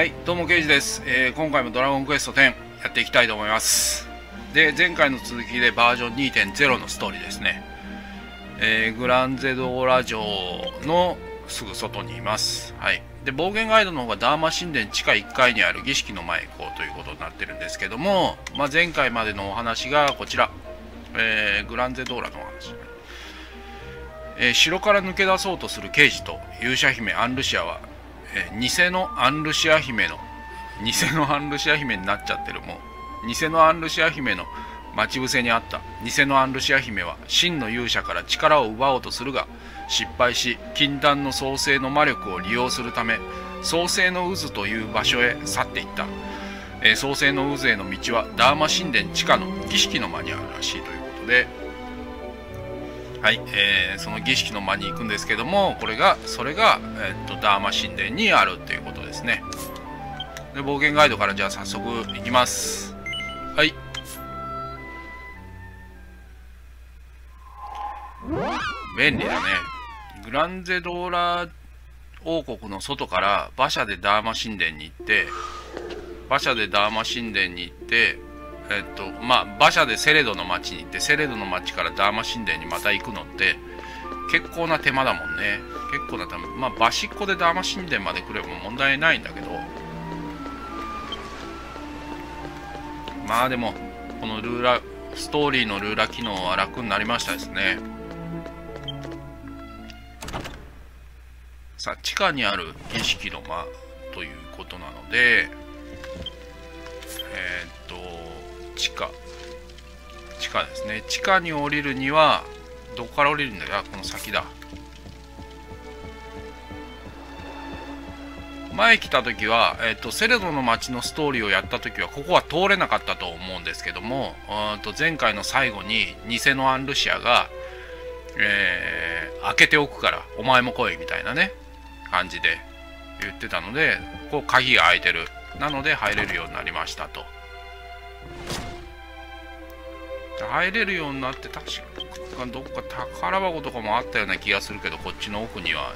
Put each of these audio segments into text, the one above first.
はいどうもケイジです、えー今回もドラゴンクエスト10やっていきたいと思います。で前回の続きでバージョン2.0のストーリーですね、えーグランゼドーラ城のすぐ外にいます。はい。で暴言ガイドの方がダーマ神殿地下1階にある儀式の前行こうということになってるんですけども、まあ、前回までのお話がこちら、えーグランゼドーラのお話。えー城から抜け出そうとする刑事と勇者姫アンルシアは、え偽のアンルシア姫の偽のアンルシア姫になっちゃってる。もう偽のアンルシア姫の待ち伏せにあった。偽のアンルシア姫は真の勇者から力を奪おうとするが失敗し禁断の創世の魔力を利用するため創世の渦という場所へ去っていった、えー創世の渦への道はダーマ神殿地下の儀式の間にあるらしいということではい、えーその儀式の間に行くんですけどもこれがそれが、えーっとダーマ神殿にあるっていうことですね。で冒険ガイドからじゃあ早速行きます。はい。便利だね。グランゼドーラ王国の外から馬車でダーマ神殿に行って馬車でダーマ神殿に行ってえっとまあ馬車でセレドの町に行ってセレドの町からダーマ神殿にまた行くのって結構な手間だもんね。結構な手間。まあバシッコでダーマ神殿まで来れば問題ないんだけど。まあでもこのルーラストーリーのルーラ機能は楽になりましたですね。さあ地下にある儀式の間ということなのでえーっと地下。地下ですね。地下に降りるにはどこから降りるんだ？よこの先だ。前来た時は、えっとセレドの街のストーリーをやった時はここは通れなかったと思うんですけどもうんと前回の最後に偽のアンルシアが、えー開けておくからお前も来いみたいなね感じで言ってたのでこう鍵が開いてる。なので入れるようになりましたと。入れるようになって確かどっか宝箱とかもあったような気がするけどこっちの奥には。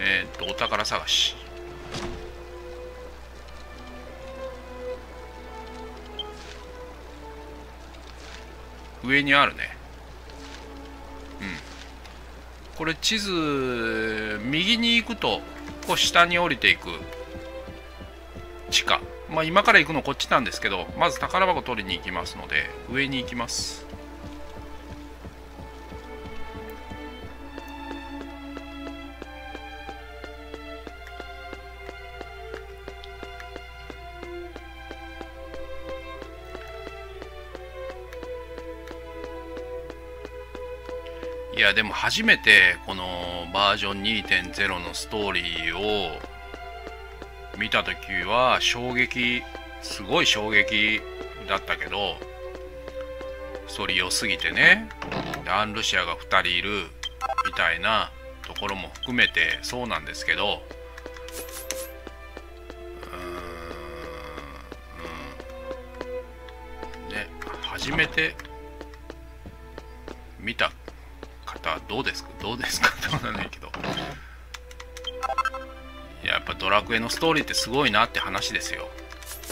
えーっとお宝探し。上にあるね。うん。これ地図右に行くとこう下に降りていく地下。まあ今から行くのこっちなんですけどまず宝箱取りに行きますので上に行きます。いやでも初めてこのバージョン2.0のストーリーを見た時は衝撃すごい衝撃だったけどストーリー良すぎてねでアンルシアが2人いるみたいなところも含めてそうなんですけどうーんうんね初めて見た方どうですか？どうですか？ってことはないけど。やっぱドラクエのストーリーってすごいなって話ですよ。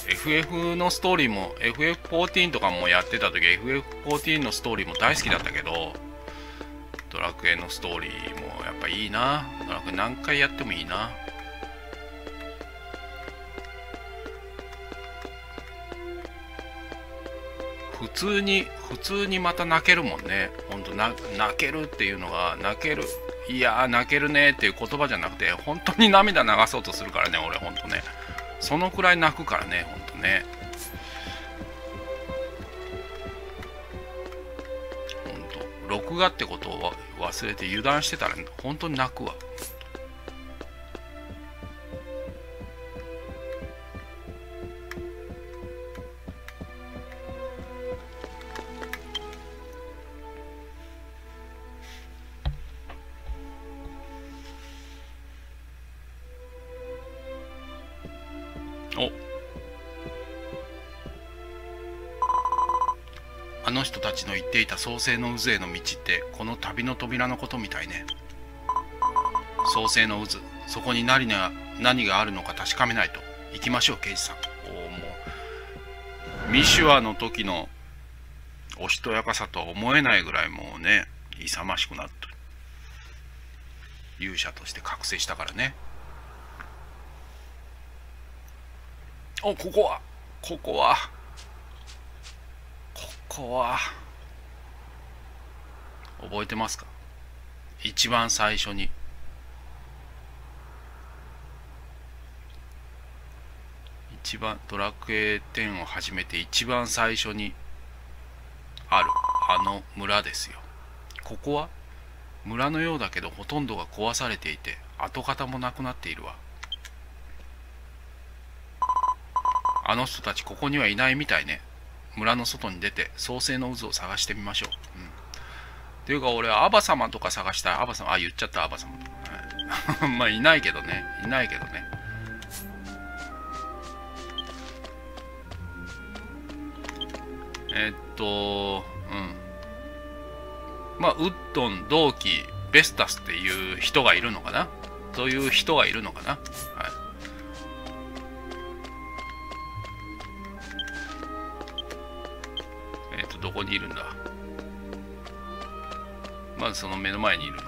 FF のストーリーも FF14 とかもやってた時 FF14 のストーリーも大好きだったけどドラクエのストーリーもやっぱいいな。ドラクエ何回やってもいいな。普通に普通にまた泣けるもんね。ほんと泣けるっていうのが泣ける。いやー泣けるねっていう言葉じゃなくて本当に涙流そうとするからね俺本当ね。そのくらい泣くからね本当ね。ほんと録画ってことを忘れて油断してたら本当に泣くわ。創世の渦への道ってこの旅の扉のことみたいね。創世の渦そこに何が何があるのか確かめないと。行きましょう刑事さん。おおもう。ミシュアの時のおしとやかさとは思えないぐらいもうね勇ましくなって勇者として覚醒したからね。おここは。ここは。ここは。覚えてますか？一番最初に。一番ドラクエ10を始めて一番最初にあるあの村ですよ。ここは村のようだけどほとんどが壊されていて跡形もなくなっているわ。あの人たちここにはいないみたいね。村の外に出て創世の渦を探してみましょう、うん、ていうか俺アバ様とか探したい。アバ様あ言っちゃったアバ様、まあいないけどね。いないけどね。え、っとうん。まあウッドン同期ベスタスっていう人がいるのかな？そういう人がいるのかな？はい。えっ、とどこにいるんだ？まずその目の前にいるの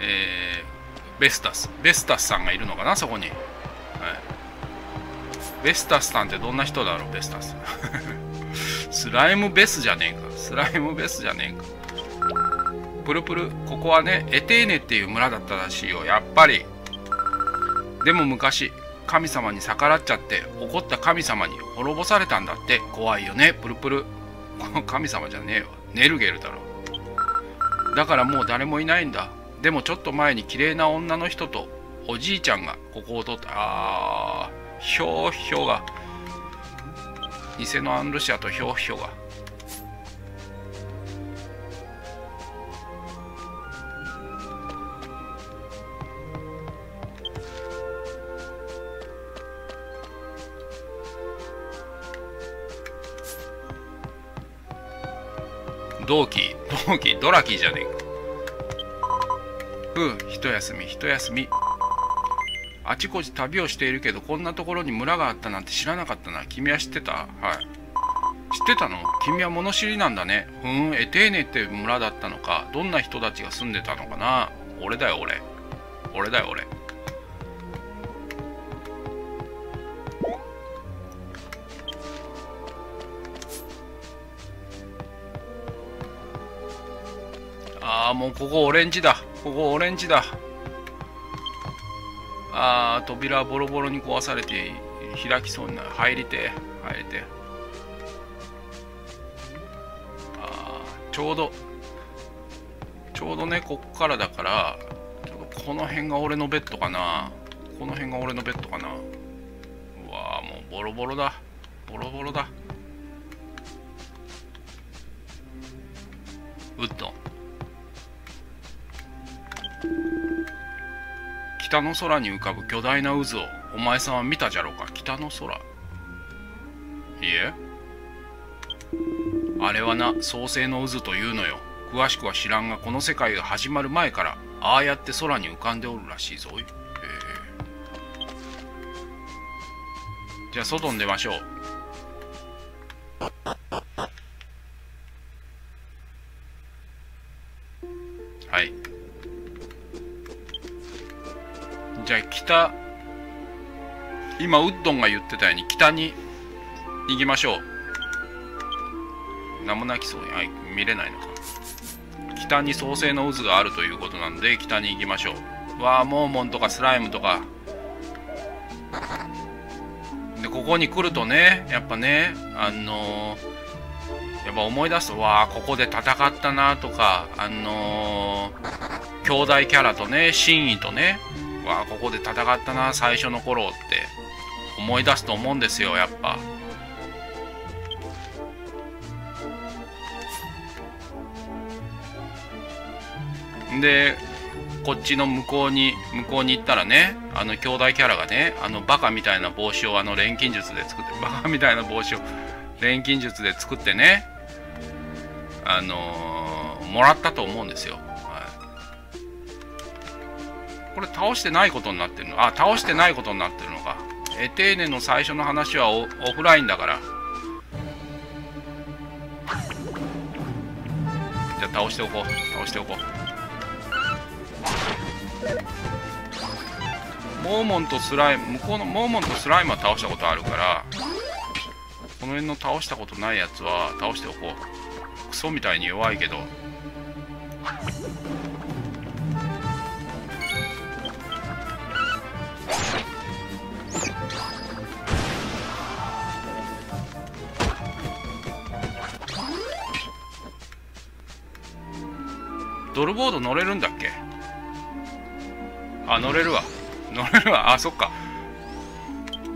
えー、ベスタスベスタスさんがいるのかなそこに。はい。ベスタスさんってどんな人だろうベスタス。スライムベスじゃねえか。スライムベスじゃねえか。プルプルここはねエテーネっていう村だったらしいよやっぱり。でも昔神様に逆らっちゃって怒った神様に滅ぼされたんだって。怖いよねプルプル。この神様じゃねえわネルゲルだろ。だからもう誰もいないんだ。でもちょっと前に綺麗な女の人とおじいちゃんがここを通った。あーひょうひょうが。偽のアンルシアとひょうひょうが。同期同期ドラキーじゃねえか。ふう一休み一休み。あちこち旅をしているけどこんなところに村があったなんて知らなかったな。君は知ってた？はい。知ってたの？君は物知りなんだね。ふんエテーネって村だったのか。どんな人たちが住んでたのかな。俺だよ俺。俺だよ俺。もうここオレンジだ。ここオレンジだ。あ扉ボロボロに壊されて開きそうになる。入りて入りてあちょうど。ちょうどねこっからだからこの辺が俺のベッドかな。この辺が俺のベッドかな。うわもうボロボロだ。ボロボロだ。ウッド。北の空に浮かぶ巨大な渦をお前さんは見たじゃろうか？北の空。いえ。あれはな創世の渦というのよ。詳しくは知らんがこの世界が始まる前からああやって空に浮かんでおるらしいぞ。い、え。ー、じゃあ外に出ましょう。北今ウッドンが言ってたように北に行きましょう。名もなきそうにはい見れないのか。北に創生の渦があるということなんで北に行きましょう。わあモーモンとかスライムとか。でここに来るとねやっぱねあのー、やっぱ思い出すとわあここで戦ったなとかあのー、兄弟キャラとね真意とねわあここで戦ったな最初の頃って思い出すと思うんですよやっぱ。でこっちの向こうに向こうに行ったらねあの兄弟キャラがねあのバカみたいな帽子をあの錬金術で作ってバカみたいな帽子を錬金術で作ってねあのー、もらったと思うんですよ、これ倒してないことになってるの。あ倒してないことになってるのか。エテーネの最初の話はオフラインだから。じゃあ倒しておこう。倒しておこう。モーモンとスライム向こうのモーモンとスライムは倒したことあるからこの辺の倒したことないやつは倒しておこう。クソみたいに弱いけど。ドルボード乗れるんだっけ？あ乗れるわ。乗れるわ。あそっか。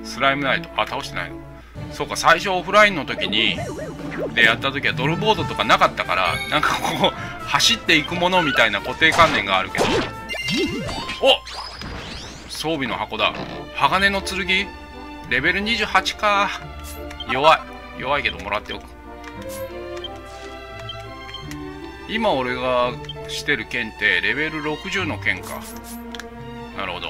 スライムナイト。あ倒してないの。そうか。最初オフラインの時にでやった時はドルボードとかなかったからなんかこう走っていくものみたいな固定観念があるけど。お装備の箱だ。鋼の剣？レベル28か。弱い。弱いけどもらっておく。今俺がしてる剣ってレベル60の剣か。なるほど。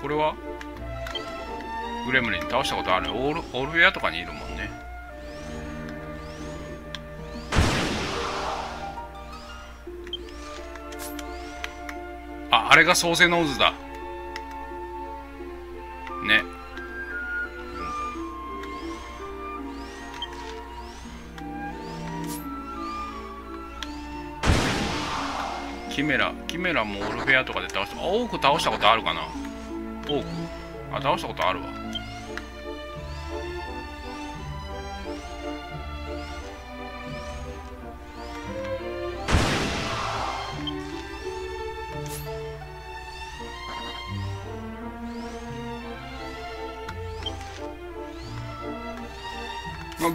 これは？グレムリン倒したことある？オールオルフェアとかにいるもん。あれが創世の渦だ。ね。キメラキメラもオルフェアとかで倒した多く倒したことあるかな。多くあ倒したことあるわ。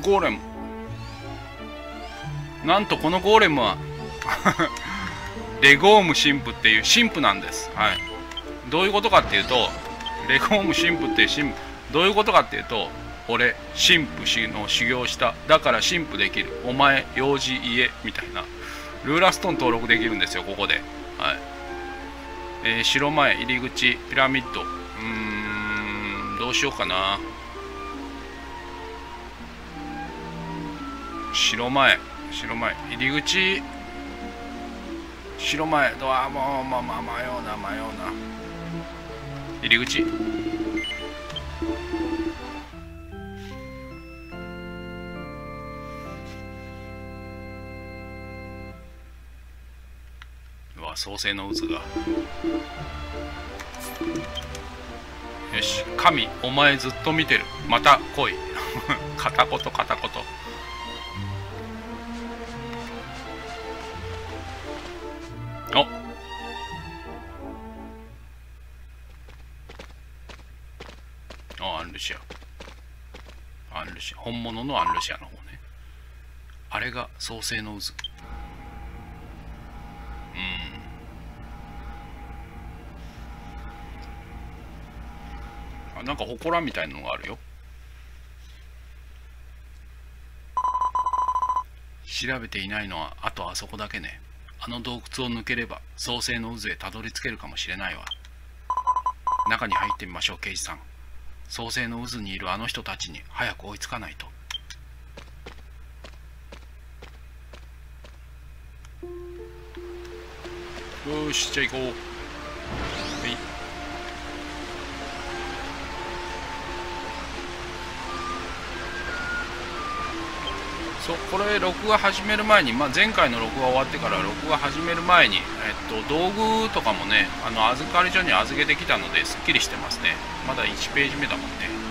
ゴーレム。なんとこのゴーレムはレゴーム神父っていう神父なんです。はい。どういうことかっていうとレゴーム神父っていう神父。どういうことかっていうと俺神父の修行しただから神父できる。お前幼児家みたいな。ルーラストーン登録できるんですよここで。はい。えー、城前入り口ピラミッド。うーんどうしようかな。城前城前入り口。城前ドアもうまあまあ迷うな迷うな。入り口。うわ創世の渦が。よし神お前ずっと見てる。また来い。片 言片言。のアンルシアの方ね。あれが創世の渦。うん。あなんか祠みたいなのがあるよ。調べていないのはあとあそこだけね。あの洞窟を抜ければ創世の渦へたどり着けるかもしれないわ。中に入ってみましょう刑事さん。創世の渦にいるあの人たちに早く追いつかないと。よしじゃあ行こう。はい。そうこれ録画始める前に、まあ、前回の録画終わってから録画始める前に、えっと、道具とかもねあの預かり所に預けてきたのですっきりしてますね。まだ1ページ目だもんね。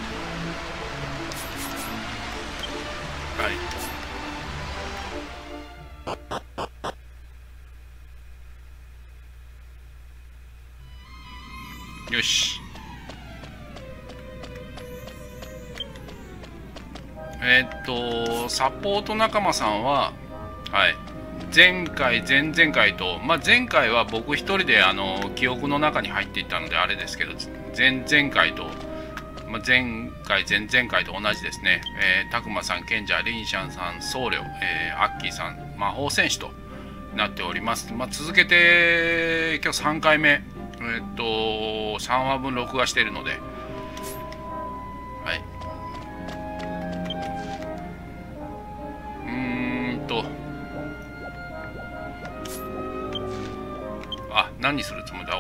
ポート仲間さんは、はい、前回、前々回と、まあ、前回は僕一人であの記憶の中に入っていったのであれですけど、前々回とまあ、前回前々回と同じですね、えー、たくまさん賢者リンシャンさん僧侶、えー、アッキーさん魔法戦士となっております、まあ、続けて今日3回目。えー、っと3話分録画しているので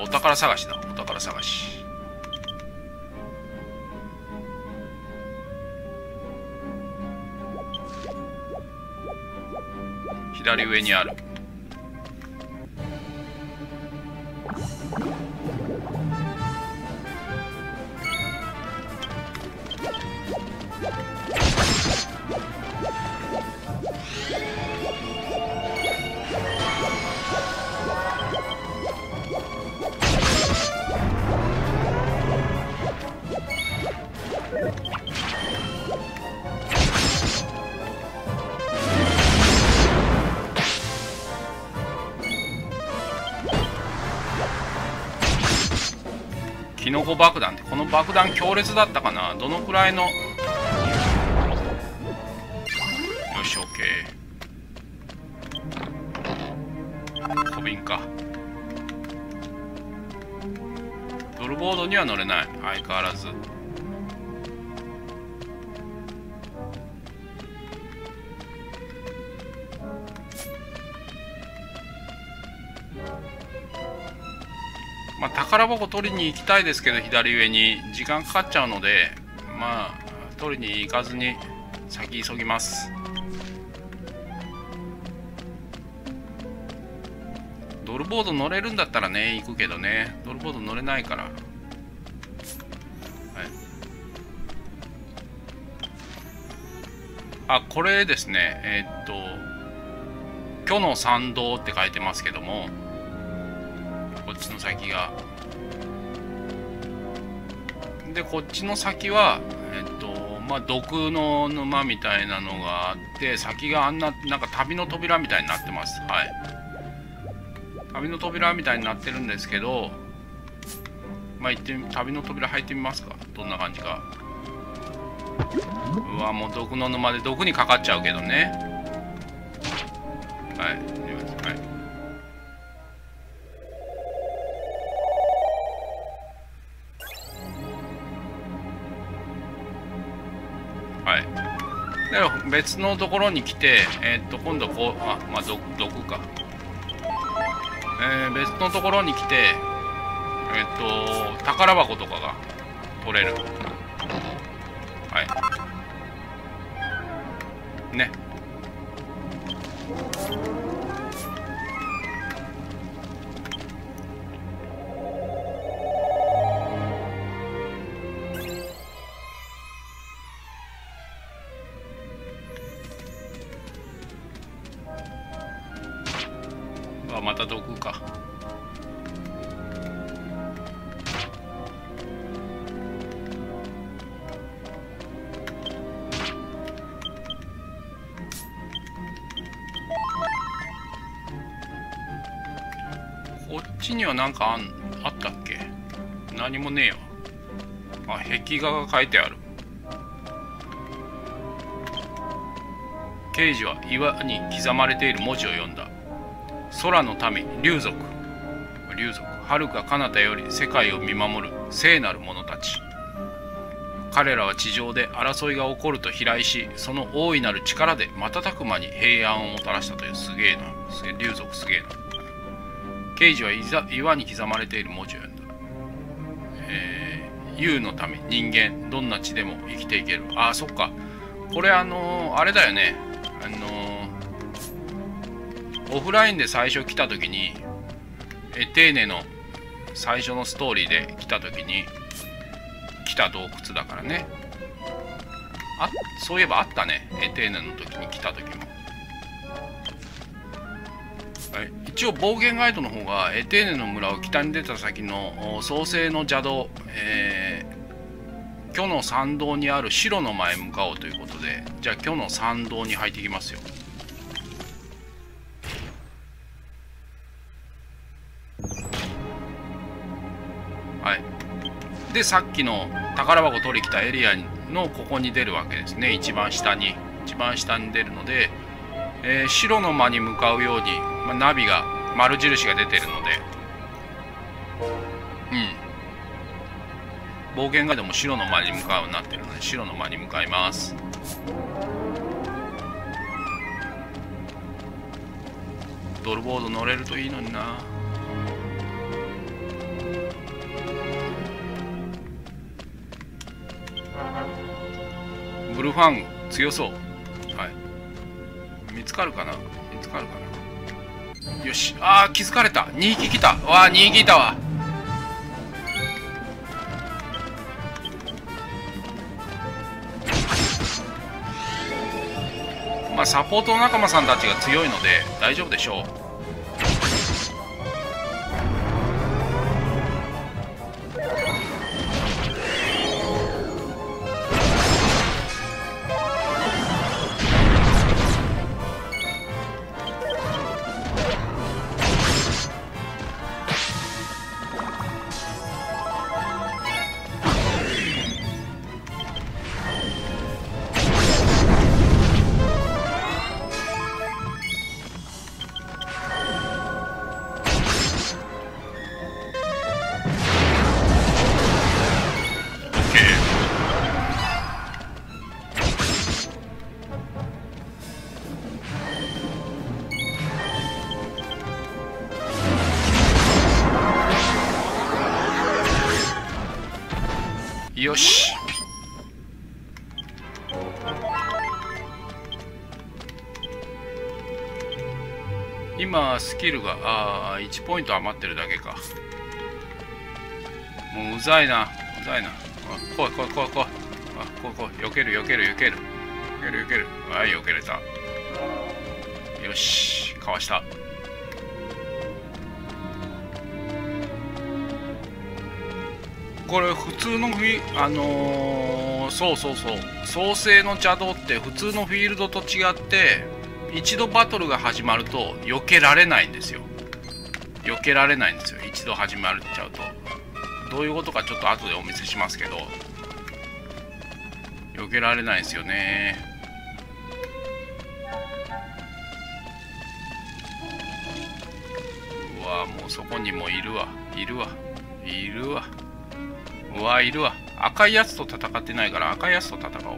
お宝探しだ。お宝探し。左上にある。ってこの爆弾強烈だったかな。どのくらいの宝箱取りに行きたいですけど左上に時間かかっちゃうのでまあ取りに行かずに先急ぎます。ドルボード乗れるんだったらね行くけどね。ドルボード乗れないから。はい。あこれですね。えー、っと「虚の参道」って書いてますけどもこっちの先が。でこっちの先はえっとまあ毒の沼みたいなのがあって先があんななんか旅の扉みたいになってます。はい。旅の扉みたいになってるんですけどまあ行って旅の扉入ってみますか？どんな感じか。うわもう毒の沼で毒にかかっちゃうけどね。はい。別のところに来て、えー、っと、今度こう、あ、まあ、毒か。えー、別のところに来て、えー、っと、宝箱とかが取れる。かあんあったっけ？何もねえよ。あ壁画が書いてある。刑事は岩に刻まれている文字を読んだ。空の民竜族。竜族。遥か彼方より世界を見守る。聖なる者たち。彼らは地上で争いが起こると飛来しその大いなる力で瞬く間に平安をもたらしたという。すげえな。竜族すげえな。刑事は岩に刻まれている文字を読んだ。えー、優のため人間どんな地でも生きていける。ああ、そっか。これあのー、あれだよね。あのー、オフラインで最初来た時に、エテーネの最初のストーリーで来た時に来た洞窟だからね。あ、そういえばあったね。エテーネの時に来た時も。はい、一応暴言ガイドの方がエテーネの村を北に出た先の創世の邪道、えー、虚の参道にある城の前へ向かおうということでじゃあ虚の参道に入っていきますよ。はい。でさっきの宝箱取り来たエリアのここに出るわけですね。一番下に一番下に出るので、えー、白の間に向かうように、まあ、ナビが丸印が出てるので。うん。冒険ガイドも白の間に向かうようになってるので白の間に向かいます。ドルボード乗れるといいのにな。ブルファン強そう。見つかるかな？見つかるかな？よし。あー気づかれた。2匹来た。わあ2匹いたわ。まあサポート仲間さんたちが強いので大丈夫でしょう。今スキルがあ1ポイント余ってるだけか。もううざいな。うざいな。あ来い来い来い来い。あ来い来い。避ける避ける避ける。避ける避ける。はい避けれた。よし。かわした。これ普通のフィあのー、そうそうそう。創生の邪道って普通のフィールドと違って一度バトルが始まると避けられないんですよ。避けられないんですよ。一度始まっちゃうと。どういうことかちょっと後でお見せしますけど。避けられないですよね。うわもうそこにもいるわ。いるわ。いるわ。うわいるわ。赤いやつと戦ってないから赤いやつと戦おう。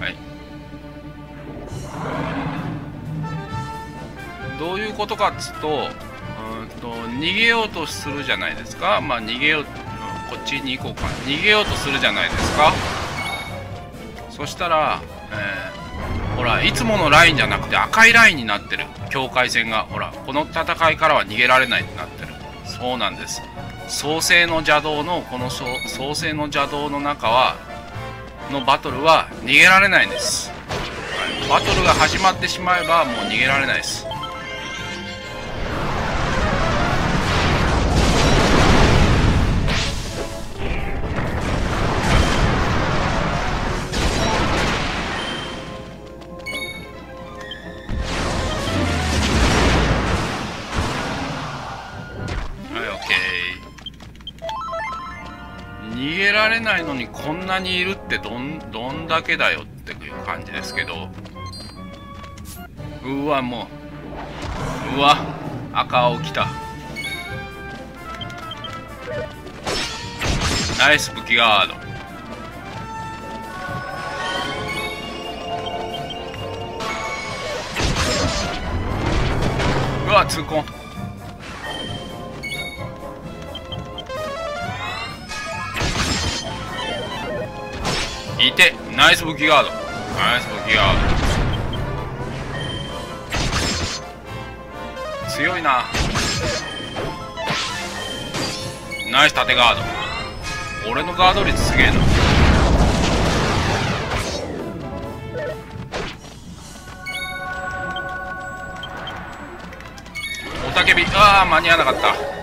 はい。どういうことかっつうとうんと逃げようとするじゃないですか。まあ逃げようこっちに行こうか。逃げようとするじゃないですか。そしたら、えー、ほらいつものラインじゃなくて赤いラインになってる。境界線が。ほらこの戦いからは逃げられないってなってる。そうなんです。創世の邪道のこの創世の邪道の中はのバトルは逃げられないんです、バトルが始まってしまえばもう逃げられないです。にいるってどんどんだけだよっていう感じですけど。うわもう。うわ赤青きた。ナイス武器ガード。うわ痛恨。いて。ナイス武器ガード。ナイス武器ガード。強いな。ナイス縦ガード。俺のガード率すげえな。おたけび。ああ間に合わなかった。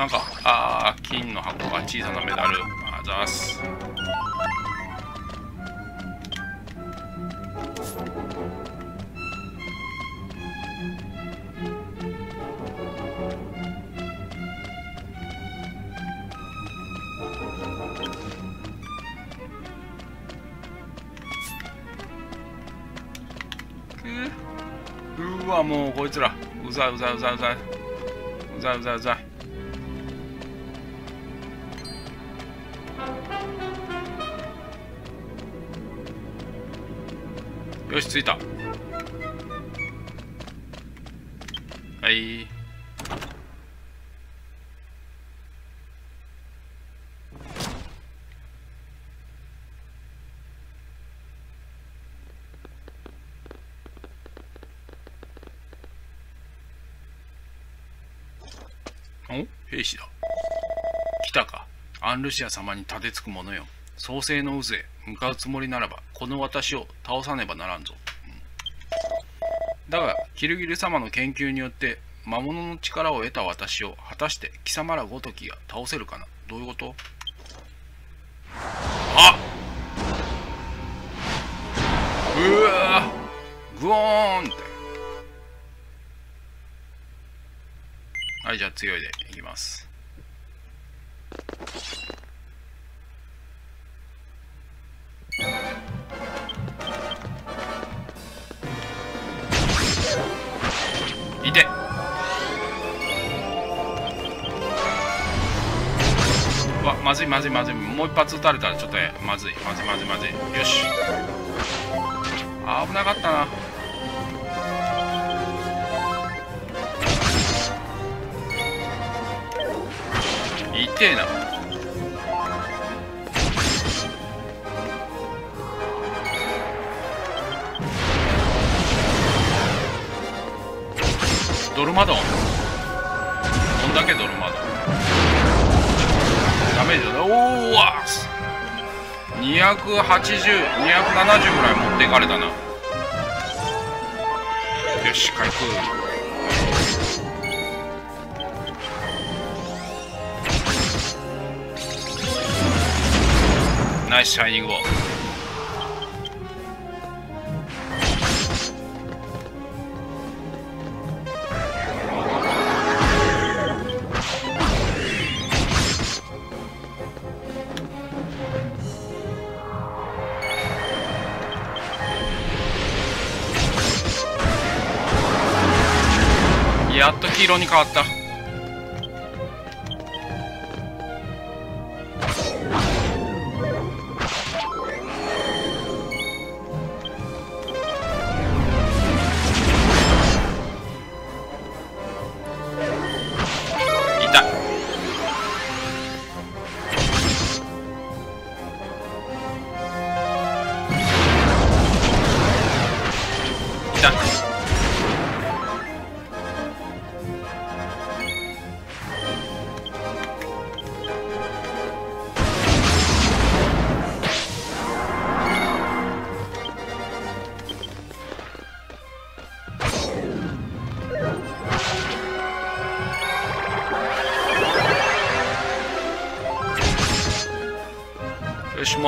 なんかああ金の箱が小さなメダル。あざーす。うわもうこいつら。うざいうざいうざいうざい。うざいうざいうざい。着いた。はい。お？兵士だ。来たか。アンルシア様に立てつく者よ。創世の渦へ向かうつもりならば。この私を倒さねばならんぞ、だがキルギル様の研究によって魔物の力を得た私を果たして貴様らごときが倒せるかな。どういうこと？あうわグオーンって。はいじゃあ強いでいきます。まずいまずいもう一発撃たれたらちょっとまずいまずいまずいまずい。よし。危なかったな。痛えな。ドルマドン。どんだけドルマ？ドンメージだおおわ。280270ぐらい持っていかれたな。よし回復。ナイスシャイニングボール色に変わった。よし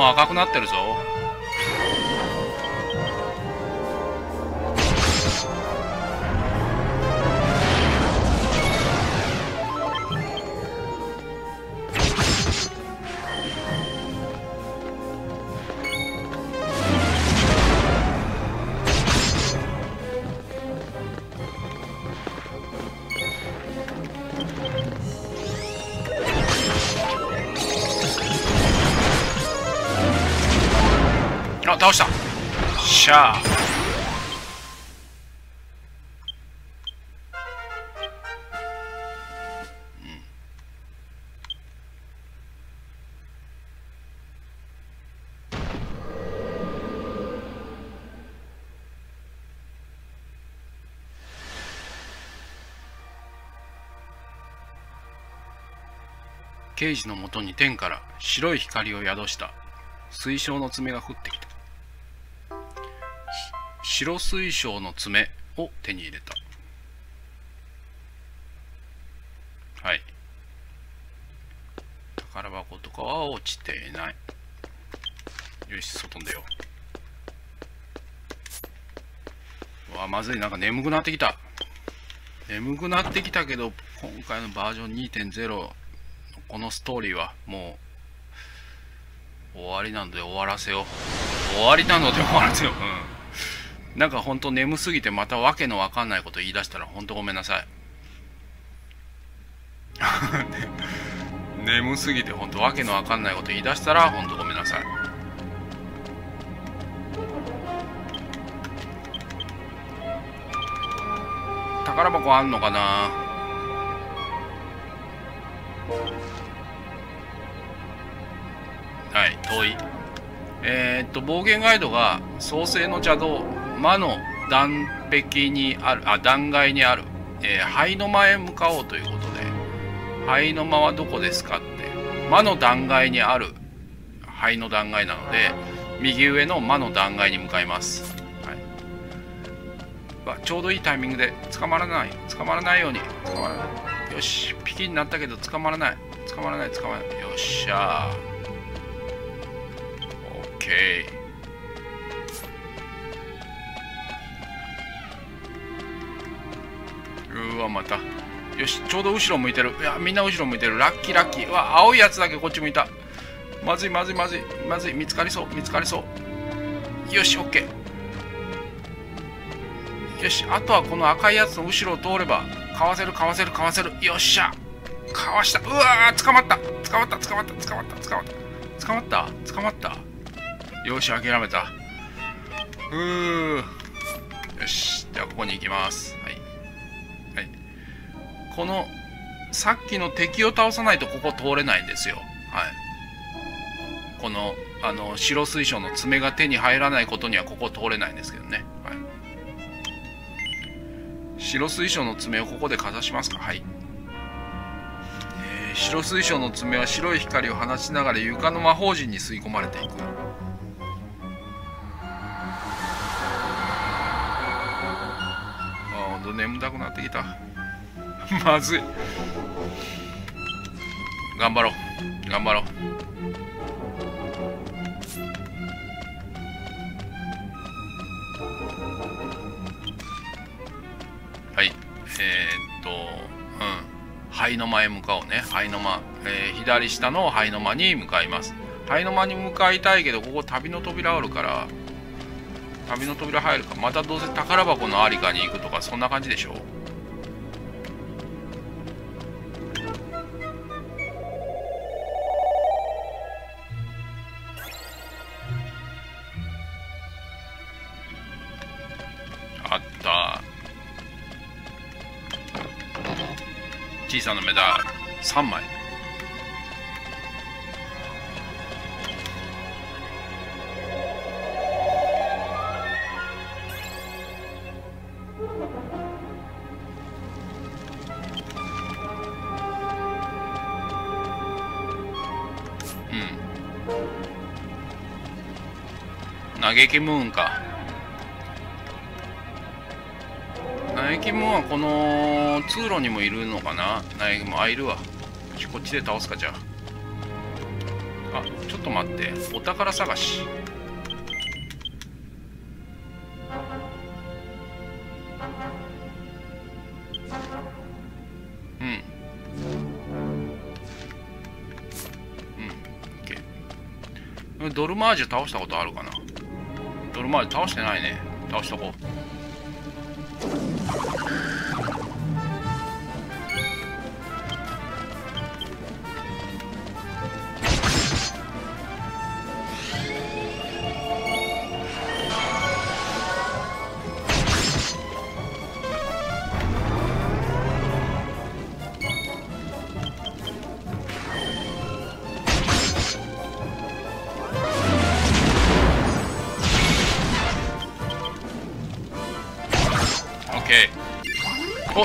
赤くなってるぞ。ゃあ。刑事のもとに天から白い光を宿した。水晶の爪が降ってきた。白水晶の爪を手に入れた。はい。宝箱とかは落ちていない。よし外に出よう。わまずい。なんか眠くなってきた。眠くなってきたけど今回のバージョン2.0のこのストーリーはもう終わりなので終わらせよう。終わりなので終わらせよう。うん。なんかほんと眠すぎてまたわけのわかんないこと言い出したらほんとごめんなさい。眠すぎてほんとわけのわかんないこと言い出したらほんとごめんなさい。宝箱あんのかな？はい遠い。えー、っと暴言ガイドが創世の邪道。魔の断壁にあるあ断崖にある、えー、灰の間へ向かおうということで灰の間はどこですかって魔の断崖にある灰の断崖なので右上の魔の断崖に向かいます。ちょうどいいタイミングで捕まらない捕まらないように。捕まらない。よしピキになったけど捕まらない。捕まらない捕まらない。よっしゃオッうわまた。よしちょうど後ろ向いてる。いやみんな後ろ向いてる。ラッキーラッキー。うわ青いやつだけこっち向いた。まずいまずいまずいまずい。見つかりそう見つかりそう。よしオッケー。よしあとはこの赤いやつの後ろを通ればかわせるかわせるかわせる。よっしゃ。かわした。うわー捕まった。捕まった捕まった捕まった捕まった。捕まった？捕まった？よし諦めた。うー。よしではここに行きます、はい、このさっきの敵を倒さないとここ通れないんですよ。はい。このあの白水晶の爪が手に入らないことにはここ通れないんですけどね。白水晶の爪をここでかざしますか？はい、えー、白水晶の爪は白い光を放ちながら床の魔法陣に吸い込まれていく。あほんと眠たくなってきた。まずい。頑張ろう。頑張ろう。はい。えっと。うん。灰の間へ向かおうね。灰の間、えー、左下の灰の間に向かいます。灰の間に向かいたいけどここ旅の扉あるから旅の扉入るか。またどうせ宝箱のありかに行くとかそんな感じでしょ小さなメダル3枚。うん。嘆きムーンか。ナイキモはこの通路にもいるのかな？ナイキモあいるわ。こっちで倒すかじゃあ。あちょっと待って。お宝探し。うん。うん。OK ドルマージュ倒したことあるかな？ドルマージュ倒してないね。倒しとこう。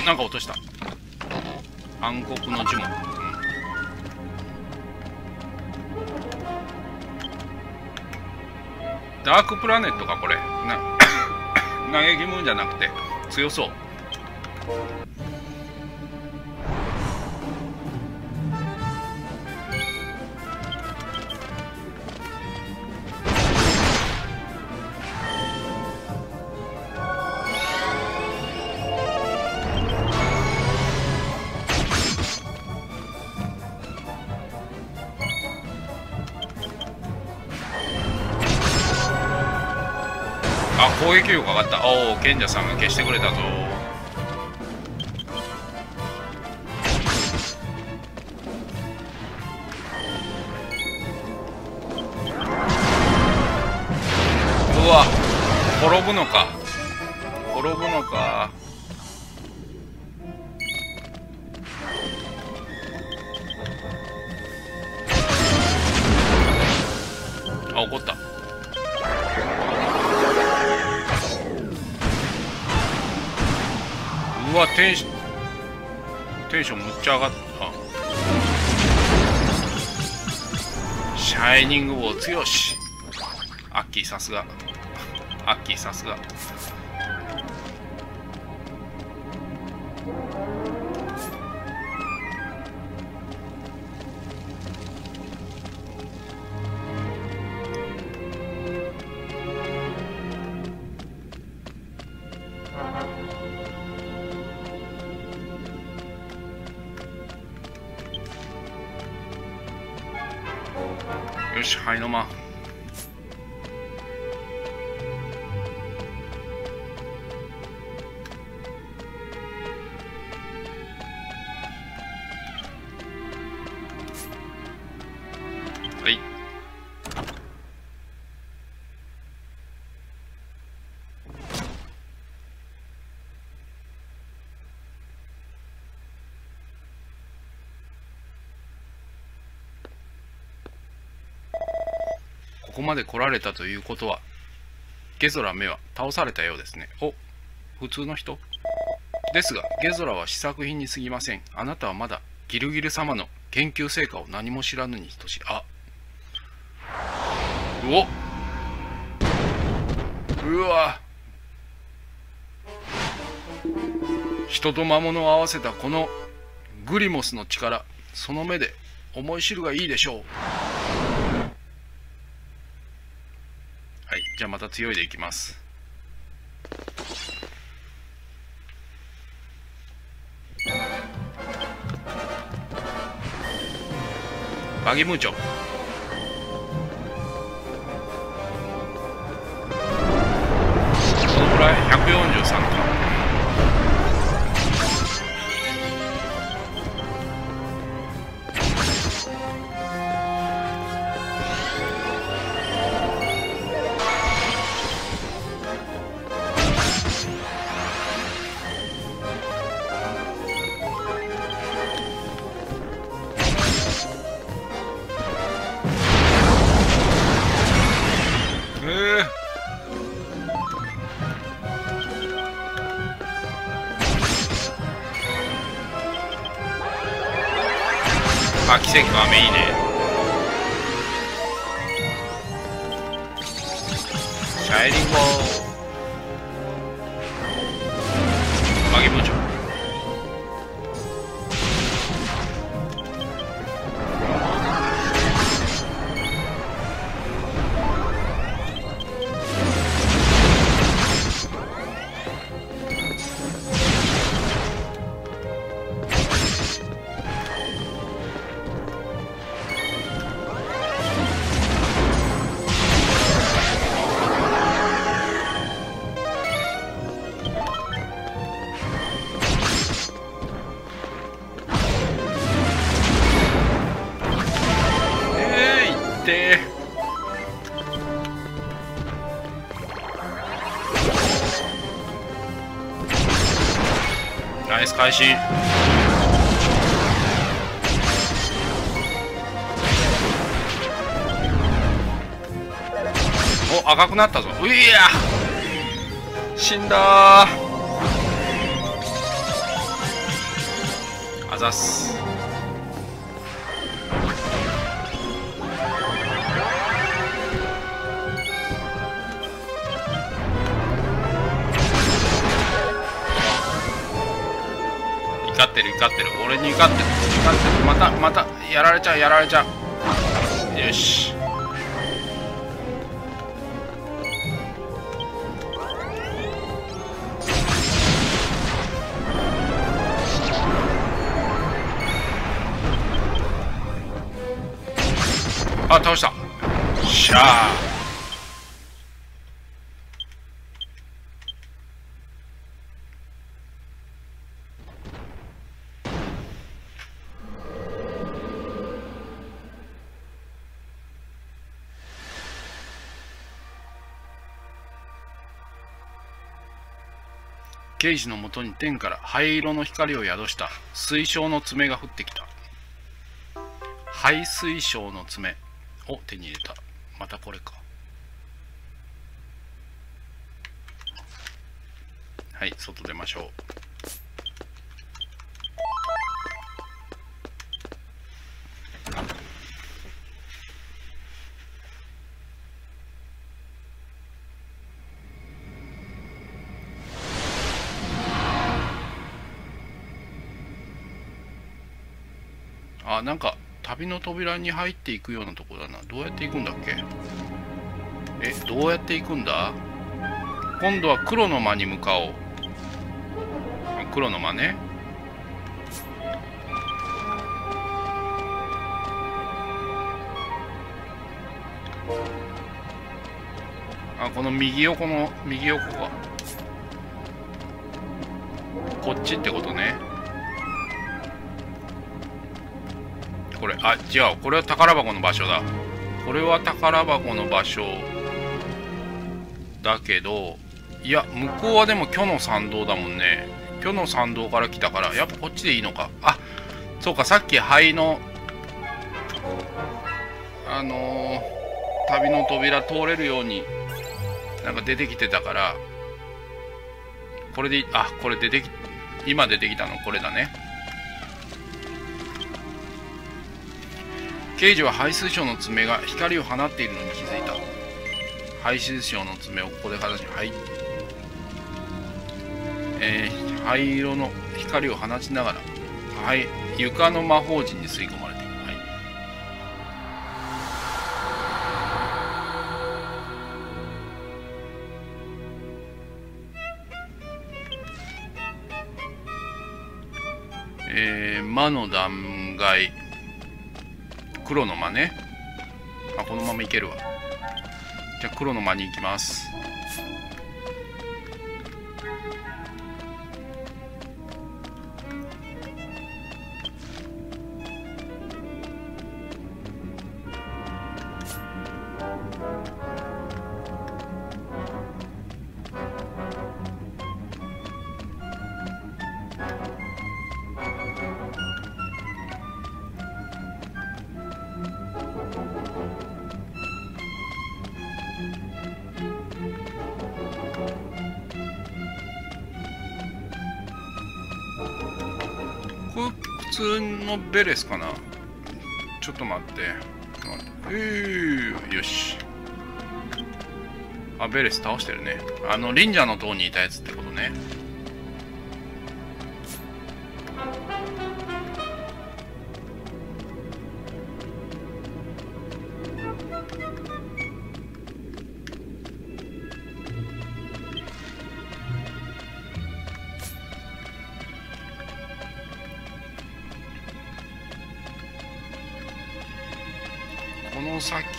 なんか落とした。暗黒の呪文、ダークプラネットかこれ。な 嘆きムーンじゃなくて強そう。ったおお賢者さんが消してくれたぞ。うわ滅ぶのか。うわテンシテンションむっちゃ上がった。シャイニングウォー強し。アッキーさすが。アッキーさすが。まで来られたということはゲゾラ目は倒されたようですね。お普通の人？ですがゲゾラは試作品に過ぎません。あなたはまだギルギル様の研究成果を何も知らぬに等しい。あ。うお。うわ。人と魔物を合わせたこのグリモスの力その目で思い知るがいいでしょう。はまた強いでいきます。バギムーチョ。このくらい？143開始。お赤くなったぞ。ういや。死んだ。あざっす。怒ってる怒ってる。俺に怒ってる。怒ってる。またまたやられちゃうやられちゃう。よし。あ倒した。しゃあ刑事のもとに天から灰色の光を宿した。水晶の爪が降ってきた。灰水晶の爪を手に入れた。またこれか。はい外出ましょう。の扉に入っていくようなとこだな。どうやって行くんだっけ？えどうやって行くんだ？今度は黒の間に向かおう。黒の間ね。あこの右横の右横かこっちってことね。これあ違うこれは宝箱の場所だ。これは宝箱の場所だけどいや向こうはでも巨の参道だもんね。巨の参道から来たからやっぱこっちでいいのか。あそうかさっき灰のあのー、旅の扉通れるようになんか出てきてたからこれであこれ出てき今出てきたのこれだね。刑事は排水晶の爪が光を放っているのに気づいた。排水晶の爪をここで形にはい。えー、灰色の光を放ちながら、はい、床の魔法陣に吸い込まれている、はい、えー、魔の断崖。黒の間ね。あこのままいけるわ。じゃあ黒の間に行きます。ベレスかな？ちょっと待って。えー、よし。あベレス倒してるね。あのリンジャーの塔にいたやつってことね。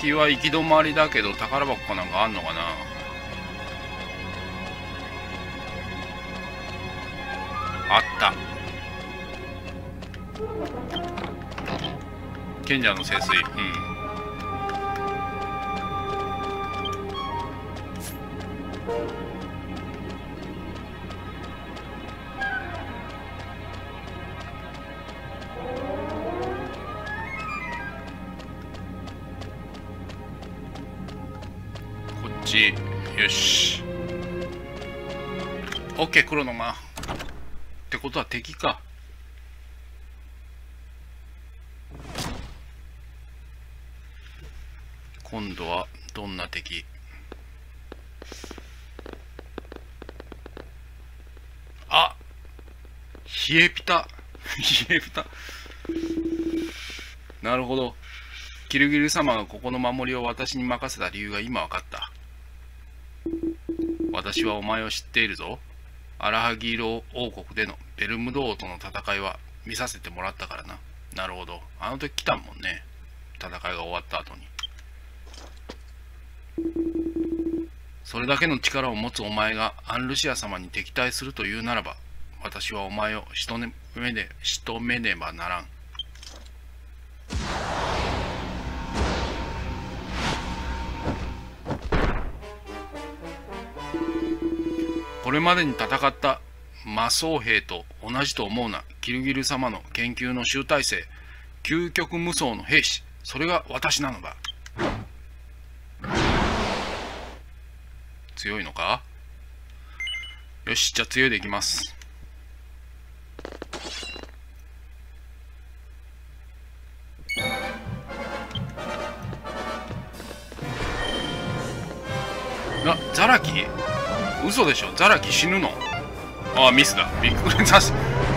先は行き止まりだけど宝箱かなんかあんのかな？あった。賢者の聖水。うん。黒の間。ってことは敵か。今度はどんな敵？あ冷えピタ。冷えピタ。なるほど。キルギル様がここの守りを私に任せた理由が今分かった。私はお前を知っているぞ。アラハギーロ王国でのベルムド王との戦いは見させてもらったからな。なるほど。あの時来たもんね。戦いが終わった後に。それだけの力を持つお前がアンルシア様に敵対するというならば私はお前を一目で仕留めねばならん。これまでに戦った魔僧兵と同じと思うなキルギル様の研究の集大成究極無双の兵士それが私なのだ強いのかよしじゃあ強いでいきますあザラキ嘘でしょ？ザラキ死ぬの？ああミスだ。びっくりした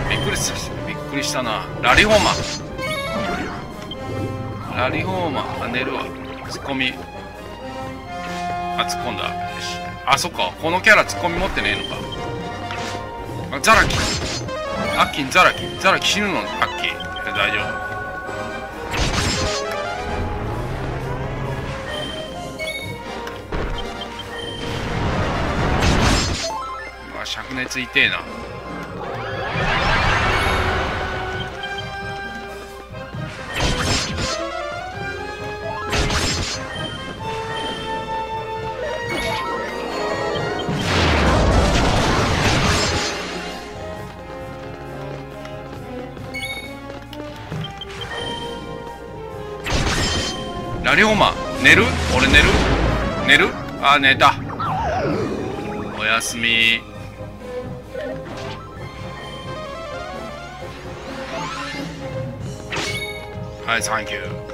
びっくりしたびっくりしたな。ラリホーマラリホーマあ寝るわ。ツッコミ。あ突っ込んだ。よしあそっか。このキャラツッコミ持ってねえのか。あザラキ。アッキンザラキ。ザラキ死ぬの？アッキー。大丈夫。灼熱痛えな。ラリオーマ寝る？俺寝る？寝る？あ寝た。おやすみ。はい、サンキュー。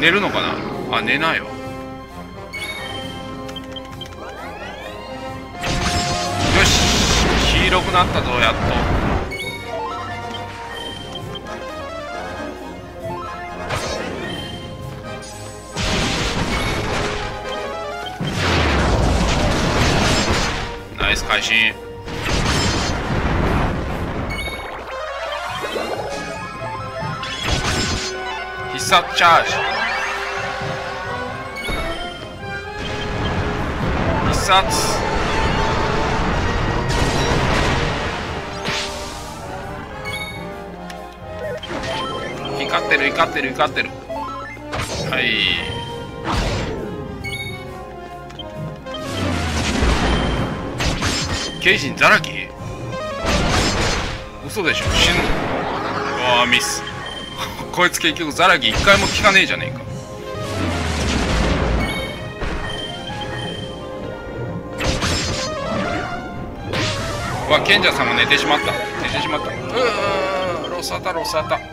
寝るのかな？あ寝ないよ必殺チャージ必殺怒ってる怒ってる怒ってるはいケイジンザラキ嘘でしょ死ぬうわミスこいつ結局ザラギ一回も効かねえじゃねえか。わ賢者さんも寝てしまった。寝てしまった。うーロサタロサタ。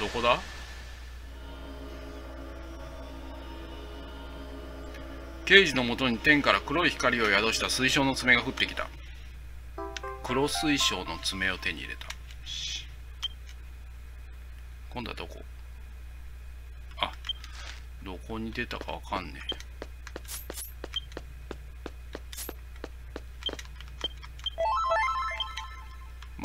どこだ？刑事のもとに天から黒い光を宿した水晶の爪が降ってきた。黒水晶の爪を手に入れた。今度はどこ？あどこに出たかわかんねえ。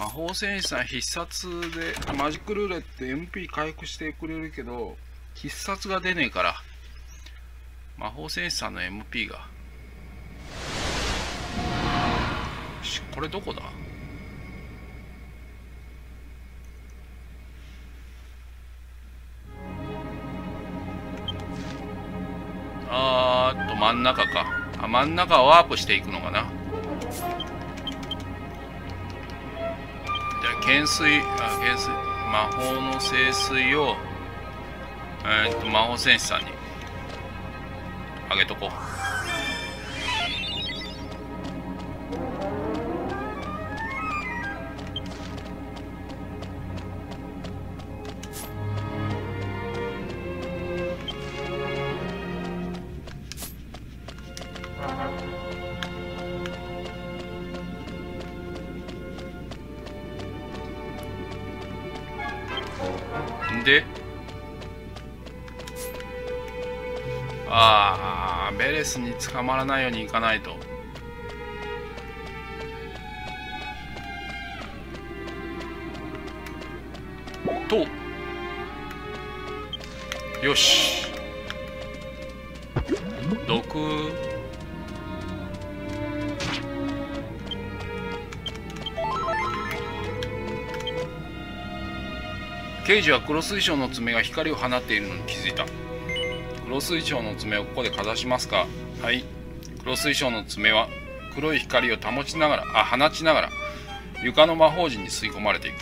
魔法戦士さん必殺でマジックルーレット MP 回復してくれるけど必殺が出ねえから。魔法戦士さんの MP が。しこれどこだ？あーっと真ん中か。あ真ん中ワープしていくのかな。懸垂あ懸垂魔法の聖水をえー、っと魔法戦士さんにあげとこう。捕まらないようにいかないと。と。よし。毒。刑事は黒水晶の爪が光を放っているのに気づいた。黒水晶の爪をここでかざしますか。はい。黒水晶の爪は黒い光を保ちながらあ放ちながら床の魔法陣に吸い込まれていく。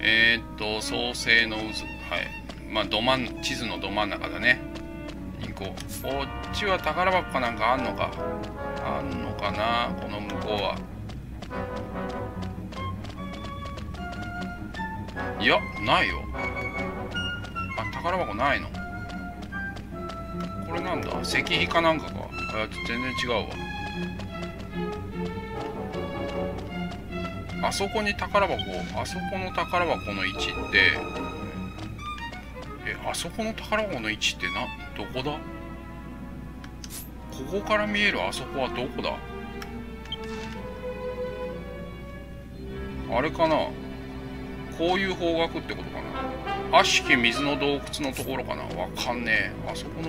えー、っと創生の渦。はい。まあど真ん地図のど真ん中だね。に行こうこっちは宝箱かなんかあんのか。あんのかな？この向こうは。いやないよ。あ宝箱ないの？これなんだ？石碑かなんかか？あ全然違うわ。あそこに宝箱あそこの宝箱の位置ってえあそこの宝箱の位置ってなどこだ？ここから見えるあそこはどこだ？あれかな？こういう方角ってことかな。悪しき水の洞窟のところかな。わかんねえ。あそこの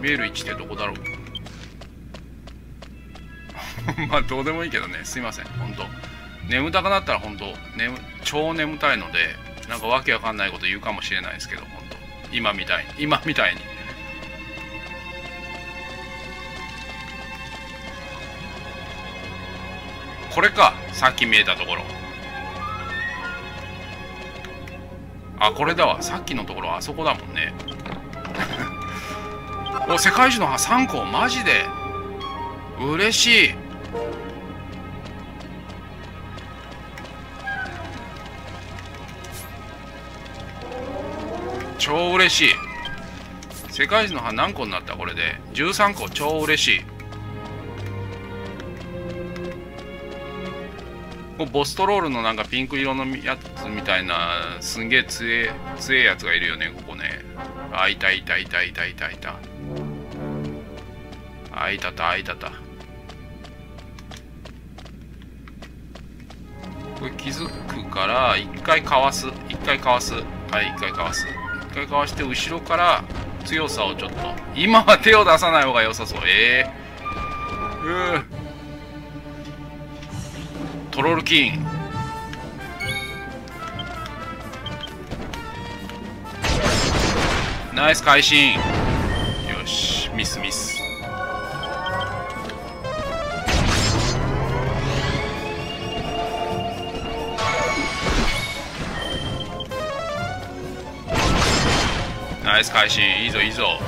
見える位置ってどこだろう。まあどうでもいいけどね。すいません。本当。眠たくなったら本当。眠超眠たいのでなんかわけわかんないこと言うかもしれないですけど本当。今みたいに。今みたいに。これか。さっき見えたところ。あこれだわ。さっきのところあそこだもんね。お世界中の歯3個マジで。嬉しい。超嬉しい。世界中の歯何個になった？これで。13個超嬉しい。ボストロールのなんかピンク色のやつみたいなすんげえ強え強えやつがいるよねここね。あいたいたいたいたいたいたあいたたあいたた。これ気づくから一回かわす。一回かわす。はい一回かわす。一回かわして後ろから強さをちょっと。今は手を出さない方が良さそう。ええー、うー。トロールキーン。ナイス会心よしミスミス。ナイス会心いいぞいいぞ。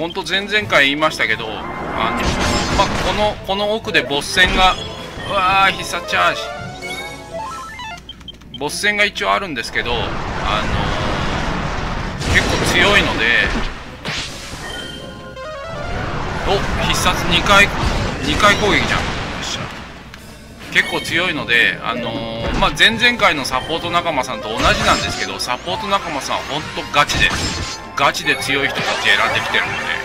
ほんと前々回言いましたけどあの、まあ、このこの奥でボス戦がうわー必殺チャージ。ボス戦が一応あるんですけどあの結構強いのでお必殺2回2回攻撃じゃん。結構強いのであのー、まあ、前々回のサポート仲間さんと同じなんですけどサポート仲間さんほんとガチでガチで強い人たち選んできてるので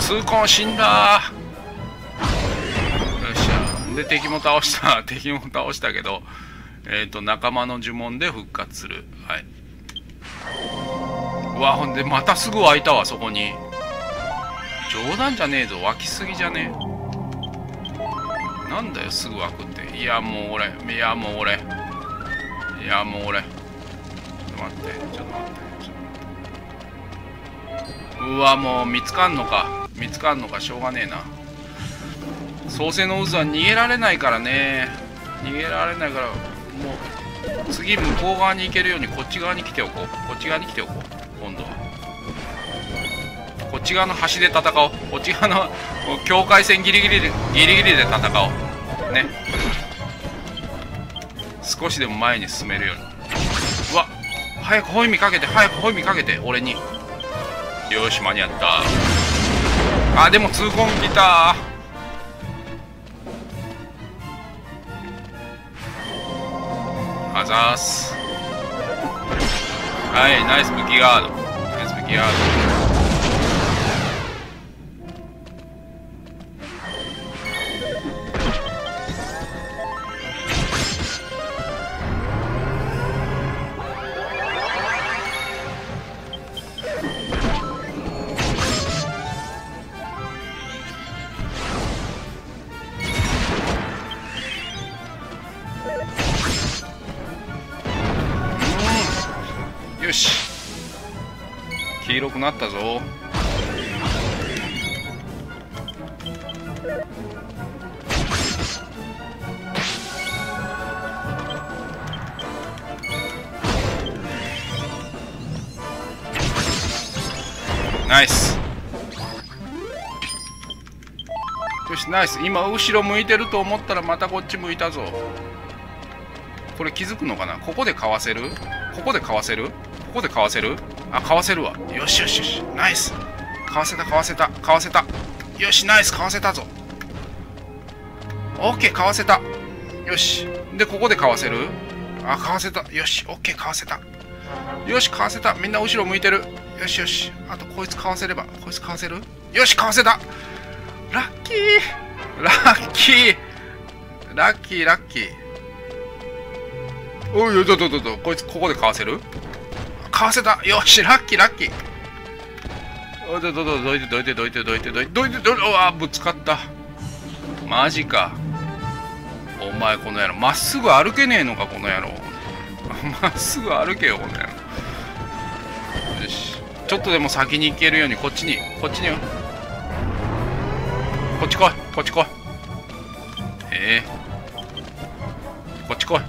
痛恨死んだ。よっしゃ。で敵も倒した。敵も倒したけどえっ、ー、と仲間の呪文で復活する。はい。うわほんでまたすぐ湧いたわそこに。冗談じゃねえぞ。湧きすぎじゃねえ。なんだよすぐ湧くって。いやもう俺。いやもう俺。いやもう俺。っと待ってちょっと待って。うわもう見つかんのか。見つかんのかしょうがねえな。創世の渦は逃げられないからね。逃げられないからもう次向こう側に行けるようにこっち側に来ておこう。こっち側に来ておこう。今度は。こっち側の端で戦おう。こっち側の境界線ギリギリでギリギリで戦おう。ね。少しでも前に進めるように。早くホイミかけて早くホイミかけて俺に。よし間に合った。あでも痛恨来た。あざーす。はいナイス武器ガード。ナイス武器ガード。黄色くなったぞ。ナイス。よしナイス。今後ろ向いてると思ったらまたこっち向いたぞ。これ気づくのかな？ここでかわせる？ここでかわせる？ここでかわせる？あ、かわせるわ。よしよしよし。ナイス。かわせた、かわせた、かわせた。よし、ナイス、かわせたぞ。オッケー、かわせた。よし。で、ここでかわせる？あ、かわせた。よし、オッケー、かわせた。よし、かわせた。みんな後ろ向いてる。よしよし。あと、こいつかわせれば。こいつかわせる？よし、かわせた。ラッキー。ラッキー。ラッキー、ラッキー。おい、よ、どどどど、こいつ、ここでかわせる？かわせた。よしラッキーラッキー。おいどどどどいてどいてどいてどいてどいてどいてどいてうわぶつかった。マジか。お前この野郎。まっすぐ歩けねえのかこの野郎。まっすぐ歩けよこの野郎。よし。ちょっとでも先に行けるようにこっちにこっちに。こっち来いこっち来い。ええ。こっち来い。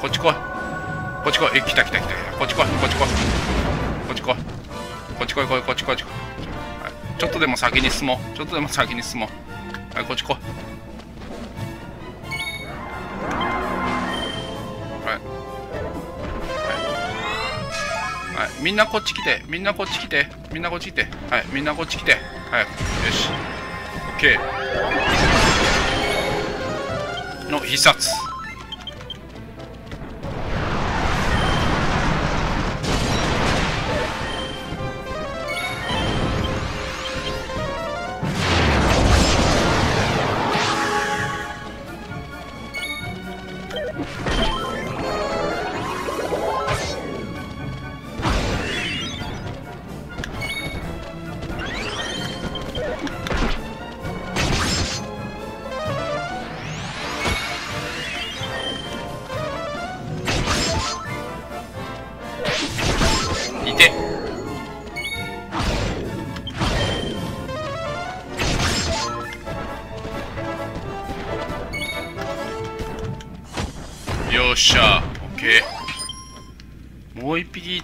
こっち来い。こっち来い。え来た来た来た。こっち来い。こっち来い。こっち来い。こっち来い。こっち来い。こっち来い、はい、ちょっとでも先に進もう。ちょっとでも先に進もう。はいこっち来い。はい、はい、みんなこっち来て。みんなこっち来て。みんなこっち来て。はい。みんなこっち来て。はい。よし。OK の必殺。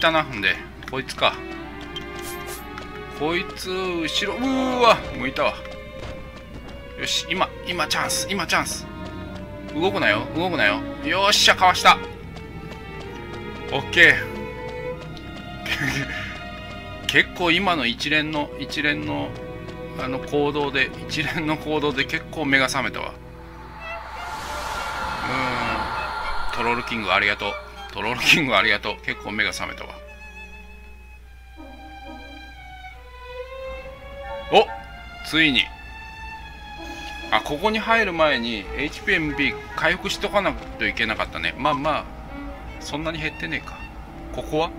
たなほんで。こいつか。こいつ後ろうーわ向いたわ。よし今今チャンス今チャンス。動くなよ動くなよ。よっしゃかわした。オッケー。結構今の一連の一連のあの行動で一連の行動で結構目が覚めたわ。うん。トロールキングありがとう。トロールキングありがとう。結構目が覚めたわ。おついに。あ、ここに入る前に HPMB 回復しとかないといけなかったね。まあまあ、そんなに減ってねえか。ここは？